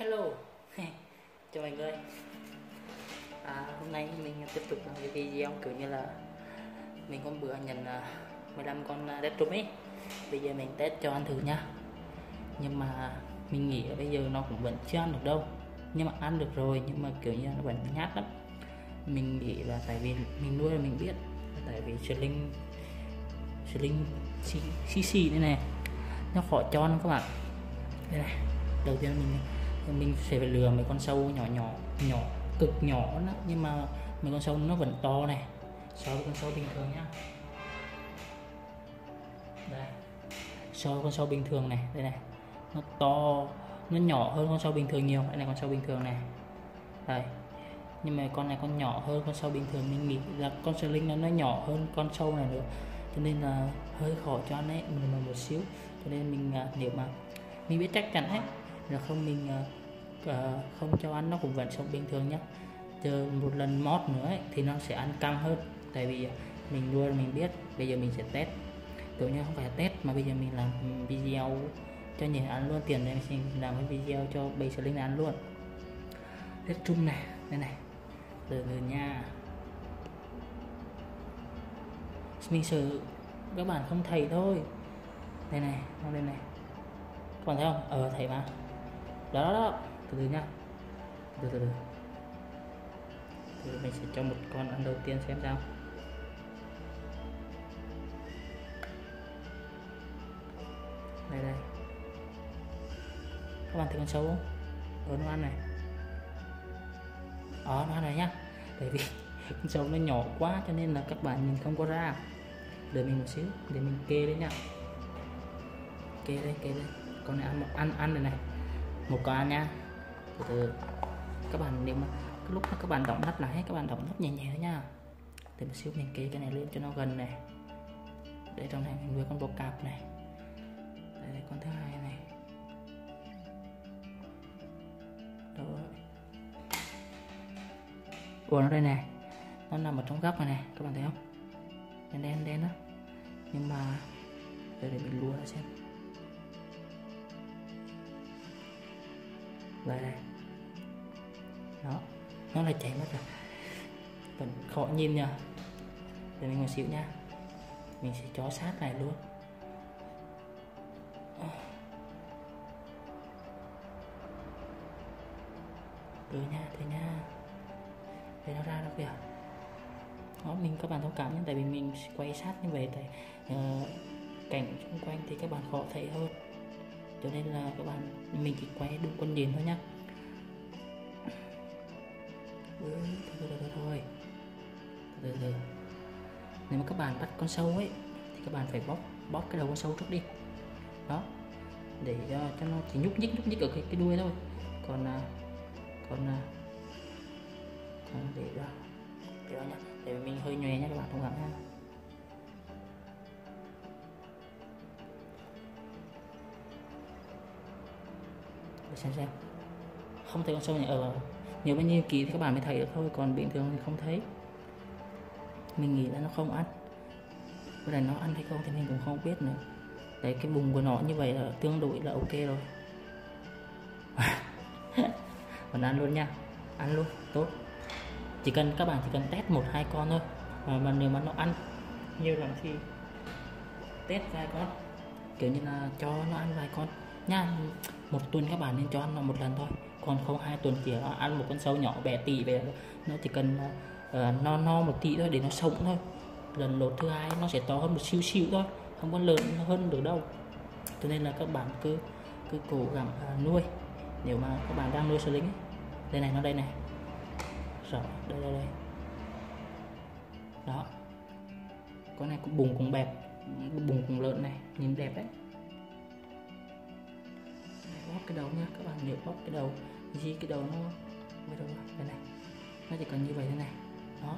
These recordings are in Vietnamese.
Hello. Chào mọi người à, Hôm nay mình tiếp tục làm cái video kiểu như là Mình hôm bữa nhận à, 15 con à, test trúng ấy. Bây giờ mình test cho ăn thử nha. Nhưng mà mình nghĩ là bây giờ nó cũng vẫn chưa ăn được đâu. Nhưng mà ăn được rồi nhưng mà kiểu như nó vẫn nhát lắm. Mình nghĩ là tại vì mình nuôi là mình biết. Tại vì Sling Sling xi thế này. Nó khó cho nó các bạn. Đây này Đầu tiên mình mình sẽ phải lừa mấy con sâu nhỏ nhỏ nhỏ, cực nhỏ đó. nhưng mà mấy con sâu nó vẫn to này. So với con sâu bình thường nhá. Đây. So với con sâu bình thường này, đây này. Nó to, nó nhỏ hơn con sâu bình thường nhiều. Đây này, con sâu bình thường này. Đây. Nhưng mà con này con nhỏ hơn con sâu bình thường. Mình nghĩ là con sơ linh nó nó nhỏ hơn con sâu này nữa. Cho nên là hơi khó cho anh ấy mình một xíu. Cho nên mình à, nếu mà mình biết chắc chắn hết là không mình uh, không cho ăn nó cũng vẫn sống bình thường nhé chờ một lần mót nữa ấy, thì nó sẽ ăn căng hơn. Tại vì ờ, mình nuôi mình biết bây giờ mình sẽ test. Tự như không phải test mà bây giờ mình làm video cho nhìn ăn luôn tiền đây mình làm cái video cho bầy sở linh ăn luôn. Rất chung này đây này. Từ từ nha. Mình sợ các bạn không thấy thôi. Đây này nó đây này. Các bạn thấy không? Ờ thấy mà đó đó, từ từ nhá. Từ từ từ. Từ mình sẽ cho một con ăn đầu tiên xem sao. Đây đây. Các bạn thấy con sâu không? Ở nó ăn này. Đó nó ăn này nhá. Tại vì con sâu nó nhỏ quá cho nên là các bạn nhìn không có ra. Đợi mình một xíu để mình kê đấy nhá, kê đây kê đây. Con này ăn ăn ăn này này một con nha. Từ từ. Các bạn, nếu mà cái lúc mà các bạn động nắp lại các bạn động nắp nhẹ nhẹ nha. Thì một xíu mình kê cái này lên cho nó gần này. Để trong này mình nuôi con bò cạp này. Đây là con thứ hai này. Đó. Ủa, nó đây nè. Nó nằm ở trong góc này nè, các bạn thấy không? Đen đen đen đó nhưng mà để để mình lùa ra xem. Đây đó. Nó lại chảy mất rồi. Vẫn khó nhìn nha. Để mình một xíu nha. Mình sẽ cho sát này luôn. Từ nha từ nha. Để nó ra đâu kìa. Đó mình các bạn thông cảm nhé. Tại vì mình quay sát như vậy tại uh, cảnh xung quanh thì các bạn khó thấy hơn cho nên là các bạn mình chỉ quay đủ con nhìn thôi nhá. Thôi thôi thôi thôi. Từ từ nếu mà các bạn bắt con sâu ấy thì các bạn phải bóp bóp cái đầu con sâu trước đi. Đó. Để cho, cho nó chỉ nhúc nhích nhúc nhích ở cái, cái đuôi thôi. Còn uh, còn uh, còn để đó. Để đó nhá. Để mình hơi nhòe nhá các bạn thông cảm nha để xem xem. Không thấy con sâu này ở nhiều bao nhiêu kỳ thì các bạn mới thấy được thôi còn bình thường thì không thấy. Mình nghĩ là nó không ăn. Với lại nó ăn hay không thì mình cũng không biết nữa. Đấy cái bùng của nó như vậy là tương đối là ok rồi. Còn ăn luôn nha. Ăn luôn tốt. Chỉ cần các bạn chỉ cần test một hai con thôi. Mà, mà nếu mà nó ăn nhiều lắm thì test vài con. Kiểu như là cho nó ăn vài con. Nha một tuần các bạn nên cho ăn nó một lần thôi. Còn không hai tuần chỉ ăn một con sâu nhỏ bé tỷ về nó chỉ cần uh, no no một tí thôi để nó sống thôi. Lần lột thứ hai nó sẽ to hơn một xíu xíu thôi không có lớn hơn được đâu. Cho nên là các bạn cứ cứ cố gắng uh, nuôi. Nếu mà các bạn đang nuôi sơ lính đây này nó đây này. Rồi đây đây đây. Đó. Con này cũng bùng cũng bẹp bùng cũng lớn này nhìn đẹp đấy cái đầu nha các bạn nhớ bóp cái đầu di cái đầu nó về đâu đây này nó chỉ cần như vậy thế này. Đó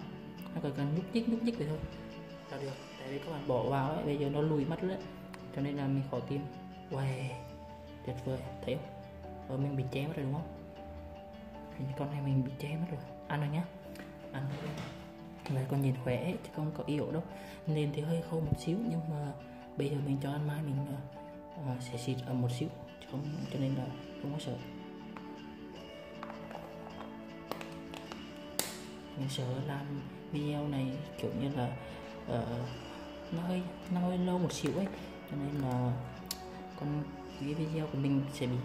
nó chỉ cần nhúc nhích nhúc nhích vậy thôi. Là được tại vì các bạn bỏ vào ấy bây giờ nó lùi mất đấy cho nên là mình khỏi tim wow tuyệt vời thấy không? Rồi mình bị chém mất rồi đúng không? Hình như con này mình bị chém mất rồi. Ăn rồi nhá. Ăn rồi vậy con nhìn khỏe chứ không có yếu đâu. Nên thì hơi khô một xíu nhưng mà bây giờ mình cho ăn mai mình uh, sẽ xịt ở một xíu không cho nên là không có sợ. Mình sợ làm video này kiểu như là uh, nó hơi nó hơi lâu một xíu ấy. Cho nên là con cái video của mình sẽ bị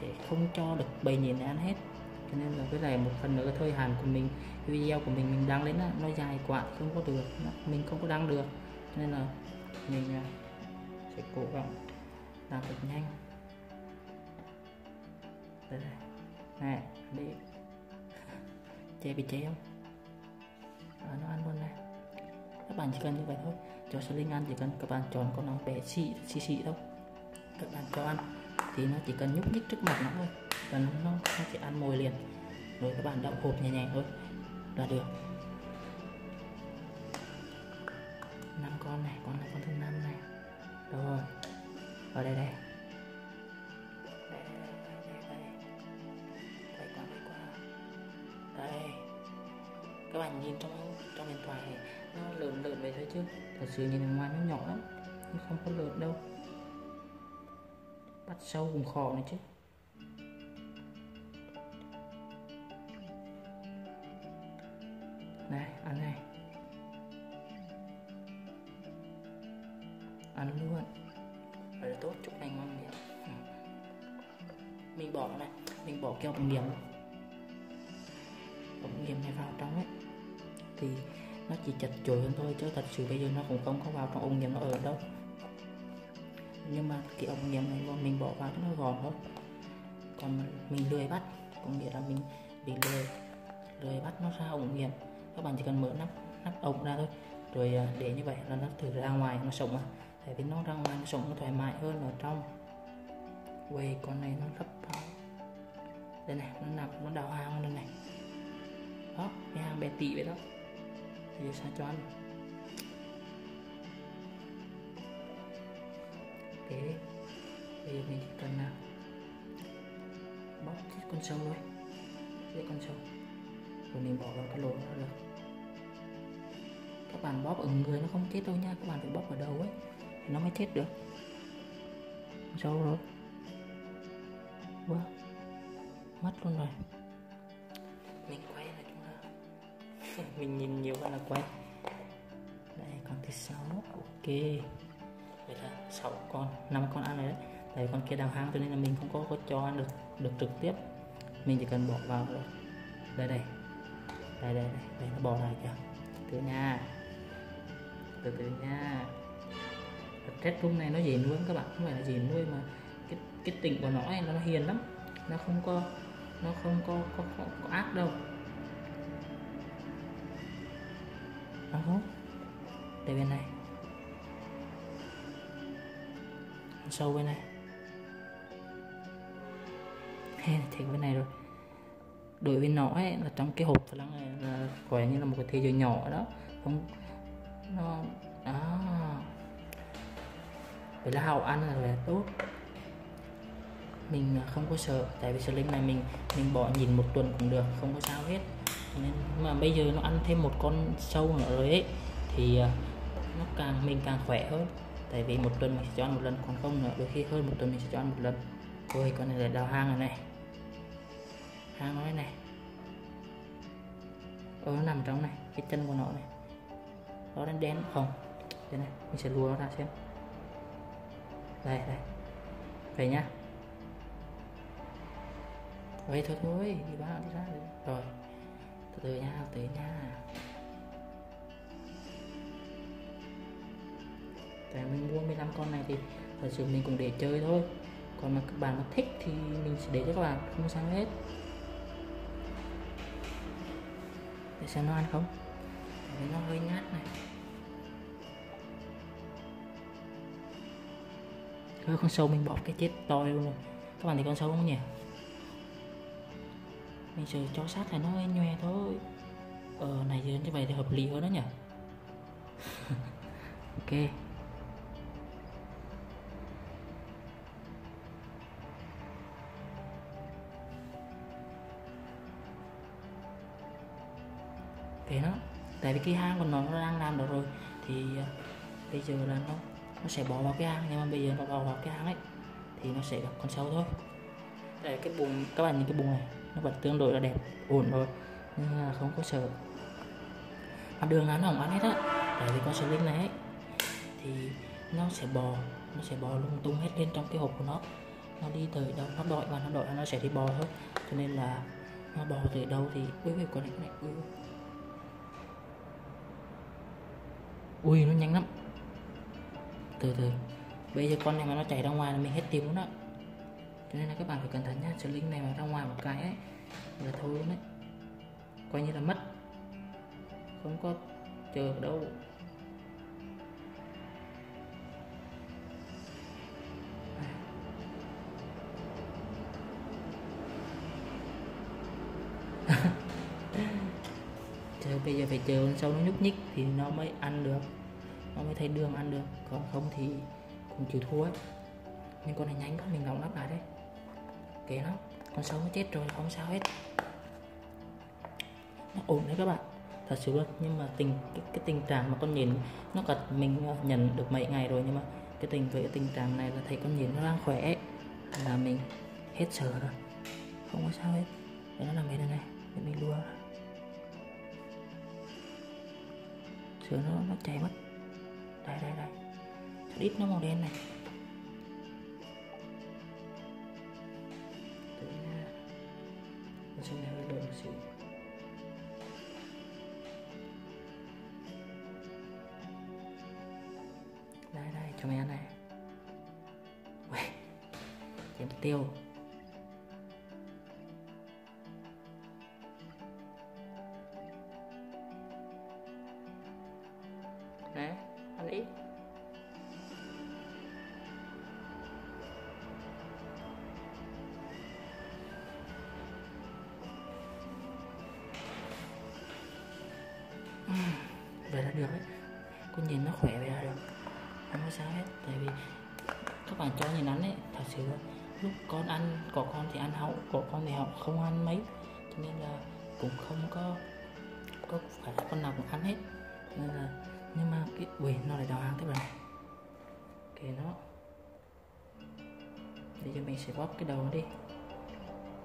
sẽ không cho được bày nhìn ăn hết. Cho nên là cái này một phần nữa thời hạn của mình video của mình mình đăng lên đó, nó dài quá không có được mình không có đăng được. Cho nên là mình à, sẽ cố gắng làm thật nhanh đây đây nè đi. Che bị che không? À, nó ăn luôn này. Các bạn chỉ cần như vậy thôi. Cho sẽ linh ăn chỉ cần các bạn chọn con nào bé xị xị xị đâu các bạn cho ăn. Thì nó chỉ cần nhúc nhích trước mặt nó thôi. Và nó, nó, nó sẽ ăn mồi liền. Rồi các bạn đậu hộp nhẹ nhàng thôi. Là được. Năm con này con này con thứ năm này. Rồi. Ở đây đây. Các bạn nhìn trong trong điện thoại này, nó lớn lớn vậy thôi chứ. Thật sự nhìn ngoài nó nhỏ lắm nó không có lớn đâu. Bắt sâu cũng khó nữa chứ. Sự bây giờ nó cũng không có vào trong ống nghiệm nó ở đâu. Nhưng mà cái ống nghiệm này mà mình bỏ vào nó gọn hơn còn mình lười bắt, có nghĩa là mình bị lười lười bắt nó ra ống nghiệm các bạn chỉ cần mở nắp nắp ống ra thôi. Rồi à, để như vậy là nó thử ra ngoài nó sống mà tại vì nó ra ngoài nó sống nó thoải mái hơn ở trong. Quầy con này nó rất to. Đây này, nó nằm nó đào hang lên này. Đó, cái hang bé tị vậy đó. Bây giờ sao cho ăn? Thế bây giờ mình chỉ cần nào bóp cái con sâu thôi, cái con sâu rồi mình bỏ vào cái lỗ là được các bạn bóp ở người nó không chết đâu nha, các bạn phải bóp ở đầu ấy, thì nó mới chết được. Sâu rồi wow. mất luôn rồi. Mình quay là chúng ta mình nhìn nhiều hơn là quay. Đây còn thứ sáu. Ok vậy là sáu con năm con ăn rồi đấy tại con kia đào hang cho nên là mình không có, có cho ăn được được trực tiếp. Mình chỉ cần bỏ vào rồi đây đây đây đây đây, đây nó bò lại kìa. Từ nha. Từ từ nha. Red Room này nó dễ nuôi các bạn. Không phải là dễ nuôi mà cái cái tình của nó này nó hiền lắm. Nó không có nó không có có, có, có ác đâu. Nó không để bên này. Sâu bên này. Hay thì bên này rồi. Đối với nó ấy, là trong cái hộp lăng này là gọi như là một cái thế giới nhỏ đó. Không nó à. Vậy là hào ăn là, là tốt. Mình à, không có sợ tại vì sling này mình mình bỏ nhìn một tuần cũng được không có sao hết. Nên mà bây giờ nó ăn thêm một con sâu nữa rồi ấy thì à, nó càng mình càng khỏe hơn tại vì một tuần mình sẽ cho ăn một lần còn không nữa đôi khi hơn một tuần mình sẽ cho ăn một lần. Ôi con này là đào hang này này. Hang nói này. Ờ, nó nằm trong này cái chân của nó này. Nó đen đen không thế này mình sẽ lùa nó ra xem. Đây đây. Về nhá. Vậy thôi thôi đi vào đi ra. Rồi từ từ nha từ từ nha. Và mình mua 15 con này thì thật sự mình cũng để chơi thôi. Còn mà các bạn mà thích thì mình sẽ để cho các bạn không sao hết. Để xem nó ăn không. Để nó hơi nhát này. Hơi con sâu mình bỏ cái chết to luôn rồi. Các bạn thấy con sâu không nhỉ? Mình sẽ cho sát là nó hơi nhòe thôi. Ờ này như vậy thì hợp lý hơn đó nhỉ? Ok. Tại vì cái hang của nó, nó đang làm được rồi thì uh, bây giờ là nó nó sẽ bỏ vào cái hang. Nhưng mà bây giờ nó bỏ vào cái hang ấy thì nó sẽ gặp con sâu thôi. Đây cái bùn các bạn nhìn cái bùn này nó vẫn tương đối là đẹp ổn rồi nhưng là không có sợ. Mà đường nó không ăn hết á tại vì con sling này ấy, thì nó sẽ bò nó sẽ bò lung tung hết lên trong cái hộp của nó. Nó đi tới đâu nó đội và nó đội nó sẽ đi bò thôi. Cho nên là nó bò tới đâu thì ui ui con này con này ui ui. Ui, nó nhanh lắm. Từ từ, bây giờ con này mà nó chạy ra ngoài là mình hết tim luôn đó cho nên là các bạn phải cẩn thận nhá sờ lính này mà ra ngoài một cái ấy, là thôi luôn đấy. Coi như là mất. Không có chờ đâu. Bây giờ phải chờ con sâu nó nhúc nhích thì nó mới ăn được. Nó mới thấy đường ăn được. Còn không thì cũng chịu thua ấy. Nhưng con này nhanh quá mình đóng nắp lại đấy. Kệ lắm con sâu nó chết rồi không sao hết. Nó ổn đấy các bạn. Thật sự luôn. Nhưng mà tình cái, cái tình trạng mà con nhìn nó cật mình nhận được mấy ngày rồi nhưng mà cái tình với cái tình trạng này là thấy con nhìn nó đang khỏe ấy, là mình hết sợ rồi. Không có sao hết. Để nó nằm bên đây này. Để mình lùa sữa nó nó chảy mất. Đây đây đây. Ít nó màu đen này. Tự nha. Con sông này hơi đợi một xíu. Đây đây, cho mẹ này. Ui tiêu. Nè ăn ít vậy là được ấy con nhìn nó khỏe vậy là được. Không có sao hết, tại vì các bạn cho nhìn ăn ấy, thật sự là lúc con ăn, có con thì ăn hậu, có con thì hậu, không ăn mấy. Cho nên là cũng không có có phải là con nào cũng ăn hết. Nên là nhưng mà cái ui nó lại đào hàng thế này. Kệ nó. Bây giờ mình sẽ bóp cái đầu nó đi.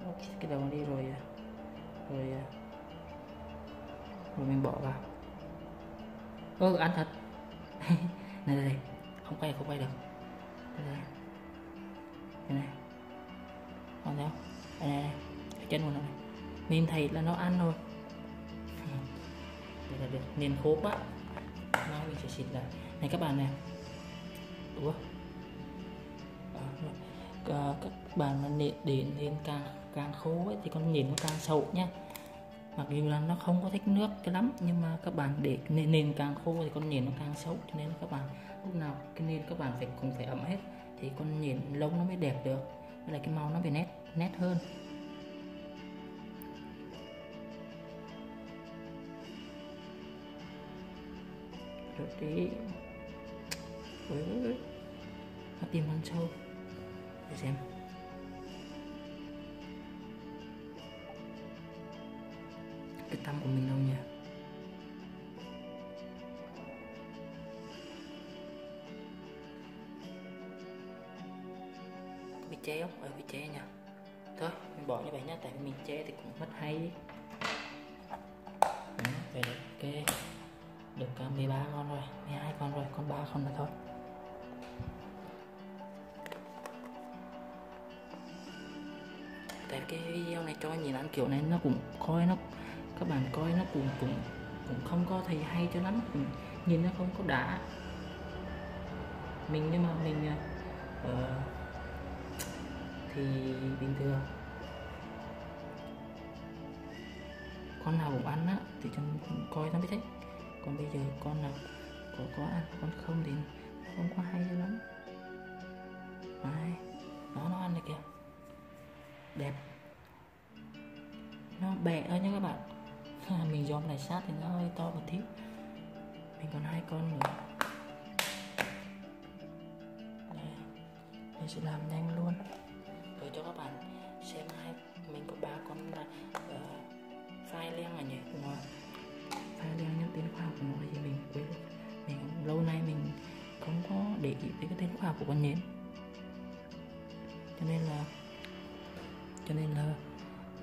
Bóp cái đầu nó đi rồi à, rồi à, rồi mình bỏ vào. Ơ ăn thật. Này đây, đây không quay không quay được. Đây đây đây. Này còn thấy không? Đây này, này. cái chân của nó này. Nhìn thấy là nó ăn rồi. Đây là được. Nên khốp quá nó mình sẽ xịt lại. Này các bạn này. Ủa à, à, các bạn mà để để lên càng càng khô ấy, thì con nhìn nó càng sâu nhá. Mặc dù là nó không có thích nước cái lắm nhưng mà các bạn để nền, nền càng khô thì con nhìn nó càng xấu cho nên các bạn lúc nào cái nền các bạn phải cũng phải ẩm hết thì con nhìn lông nó mới đẹp được. Với lại cái màu nó phải nét nét hơn. Rồi đi ui tìm ăn sâu để xem. Cái tâm của mình đâu nhỉ? Bị che không? Ở bị che nhỉ? Thôi, mình bỏ như vậy nha Tại vì mình che thì cũng mất hay. Không là thôi Tại cái video này cho nhìn ăn kiểu này nó cũng coi nó các bạn coi nó cũng cũng cũng không có thấy hay cho lắm cũng nhìn nó không có đã. Mình nhưng mà mình uh, thì bình thường. Con nào cũng ăn á thì cho coi nó mới thích còn bây giờ con nào có có ăn con không thì không có hay cho lắm. Đấy, nó nó ăn này kìa. Đẹp. Nó bẹ thôi nha các bạn. Mình dòm lại sát thì nó hơi to một tí. Mình còn hai con nữa. Đây. mình sẽ làm nhanh luôn. Rồi cho các bạn xem hai mình có ba con là ờ, uh, file len à nhỉ? Của file len nhưng tên khoa học của nó thì mình quên luôn lâu nay mình không có để ý tới cái tên khoa học của con nhện. Cho nên là cho nên là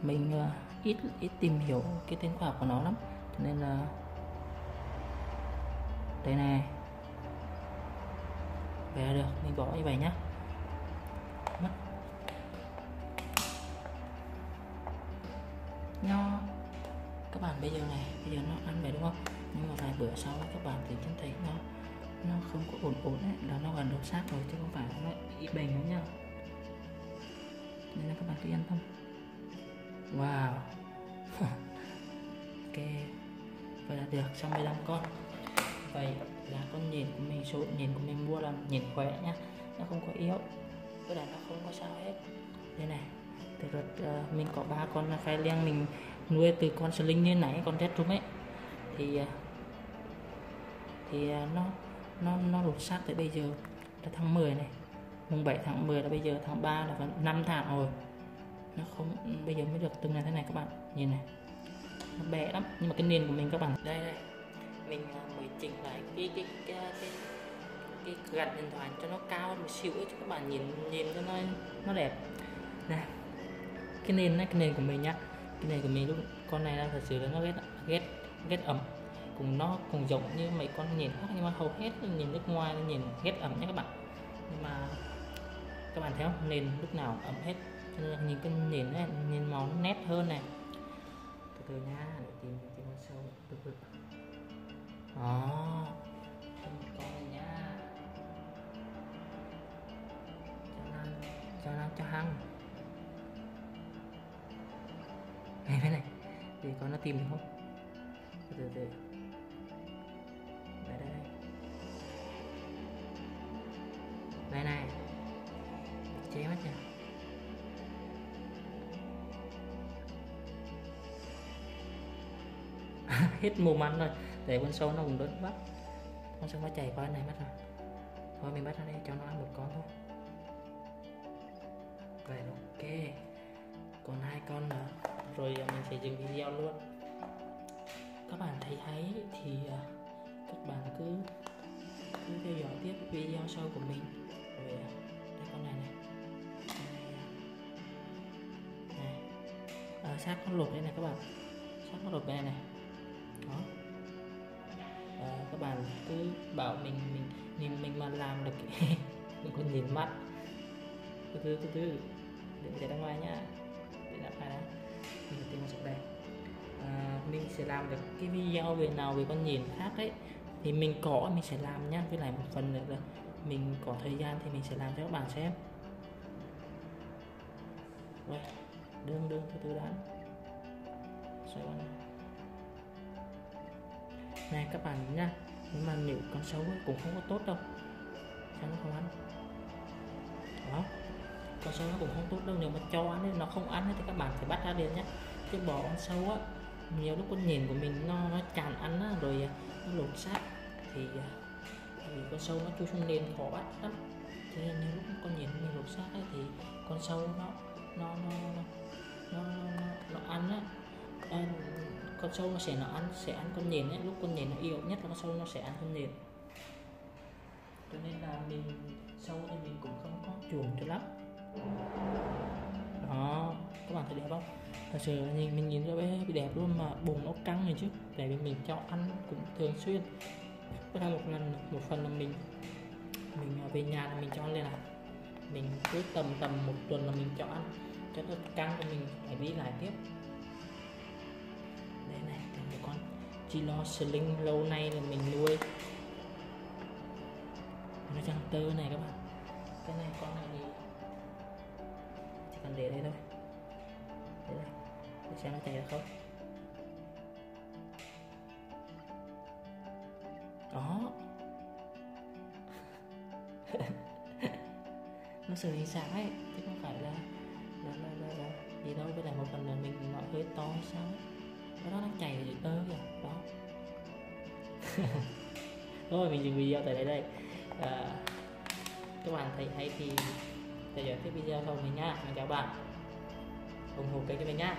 mình uh, ít ít tìm hiểu cái tên khoa học của nó lắm. Cho nên là đây này về được mình bỏ như vậy nhá. Ổn ổn ấy đó nó gần đổ xác rồi chứ không phải nó bị bệnh lắm nha nên là các bạn cứ yên tâm wow. Ok. Vậy là được xong 15 con. Vậy là con nhìn của mình số nhìn của mình mua là nhìn khỏe nhá. Nó không có yếu. Với lại nó không có sao hết. Đây này. Từ đợt uh, mình có ba con là khai liêng mình nuôi từ con sling như nãy con rết trúng ấy. Thì uh, thì uh, nó nó nó lột xác tới bây giờ là tháng 10 này. Mùng 7 tháng 10 là bây giờ tháng 3 là vẫn 5 tháng rồi. Nó không bây giờ mới được từng là thế này các bạn. Nhìn này. Nó bé lắm. Nhưng mà cái nền của mình các bạn. Đây đây. Mình à, mới chỉnh lại cái cái cái cái, cái gạt điện thoại cho nó cao một xíu cho các bạn nhìn nhìn cho nó nó đẹp. Nè. Cái nền này cái nền của mình nhá. Cái nền của mình lúc con này là thật sự là nó ghét ghét ghét ẩm cùng nó cùng giống như mấy con nhìn khác, nhưng mà hầu hết nhìn nước ngoài nhìn hết ẩm nha các bạn. Nhưng mà các bạn thấy không? Nền lúc nào ẩm hết. Cho nên là nhìn cái nền này nhìn màu nó nét hơn này. Từ từ nha, để tìm tìm sâu. Được từ. Đó. Con này nha. Cho nó cho nó, cho hăng. Này thế này. Để con nó tìm được không? Từ từ. Hết mùa mắn rồi. Để con sâu nó cũng đến bắt con sâu nó chạy qua này mất rồi. Thôi mình bắt nó đây cho nó ăn một con thôi. Vậy ok. Còn hai con nữa. Rồi à, mình sẽ dừng video luôn. Các bạn thấy hay thì à, các bạn cứ cứ theo dõi tiếp video sau của mình. Rồi à, đây con này này. Này, này. À, sát con lột đây này các bạn. Sát con lột đây này. Bảo mình mình mình mình mà làm được mình còn nhìn mắt. Từ từ từ từ để để ra ngoài nhá. Để ra ngoài đó mình tìm một đây à, mình sẽ làm được cái video về nào về con nhìn khác ấy. Thì mình có mình sẽ làm nhá. Với lại một phần nữa là mình có thời gian thì mình sẽ làm cho các bạn xem. Quay đương đương từ từ đã. Xoay qua này. Này các bạn nhá nhưng mà nếu con sâu cũng không có tốt đâu. Sao nó không ăn? Đó. Con sâu nó cũng không tốt đâu. Nếu mà cho ăn thì nó không ăn thì các bạn phải bắt ra liền nhé. Cái bò con sâu á nhiều lúc con nhìn của mình nó nó tràn ăn á, rồi à, nó lột xác. Thì à, vì con sâu nó chui xuống nền khó bắt lắm. Cho nên nhiều lúc con nhìn mình lột xác ấy, thì con sâu nó nó nó nó, nó, nó, nó ăn á con sâu nó sẽ nó ăn, sẽ ăn con nhện ấy lúc con nhện nó yêu nhất là con sâu nó sẽ ăn con nhện. Cho nên là mình sâu thì mình cũng không có chuồng cho lắm. Đó, các bạn thấy đẹp không? Thật sự là nhìn, mình nhìn ra bé bị đẹp luôn mà bụng nó căng này chứ. Tại vì mình cho ăn cũng thường xuyên. Có ra một lần, một phần là mình mình à, về nhà là mình cho ăn lên là mình cứ tầm tầm một tuần là mình cho ăn. Cho nó căng thì mình phải đi lại tiếp. Chilo lo sling lâu nay là mình nuôi. Nó răng tơ này các bạn. Cái này con này thì chỉ cần để đây thôi. Để đây. Để xem nó chạy được không. Đó nó xử lý sáng ấy chứ không phải là là, là, là, là gì đâu. Với lại một phần là mình nó hơi to sáng sao ấy cái đó nó chảy ở tớ kìa đó. Thôi mình dừng video tại đây đây. À, các bạn thấy hay thì tại giờ thích video sau mình nha. Chào bạn. Ủng hộ kênh cho mình nha.